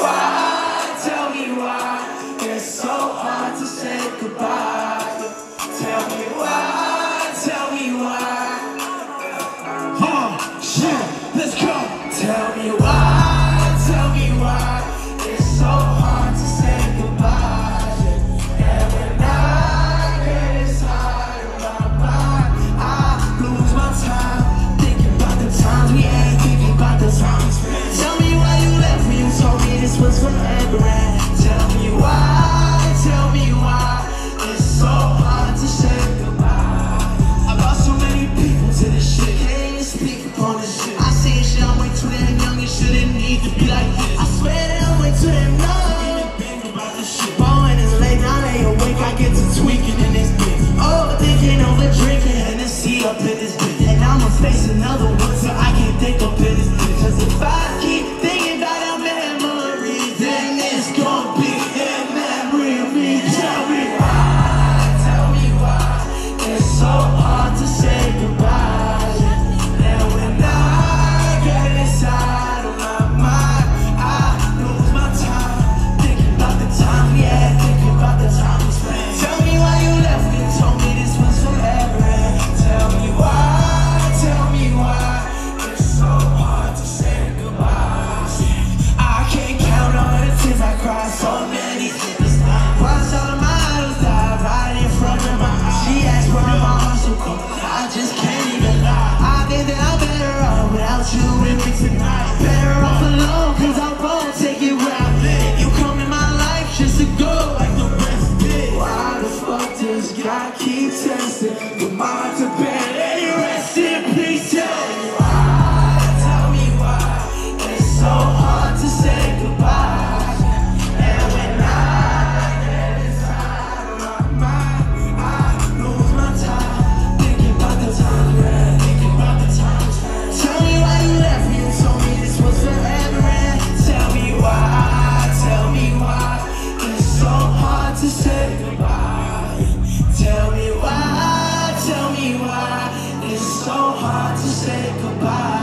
why, tell me why. It's so hard to say goodbye Tell me why, tell me why. Oh, shit, let's go. Tell me why to them now. Been about late, now awake. I get to tweaking in this bitch. Oh, Overthinking, over drinking, and it's see up in this bitch. And I'ma face another one so I can't think up in this bitch. Cause if I keep I keep testing, but my say goodbye.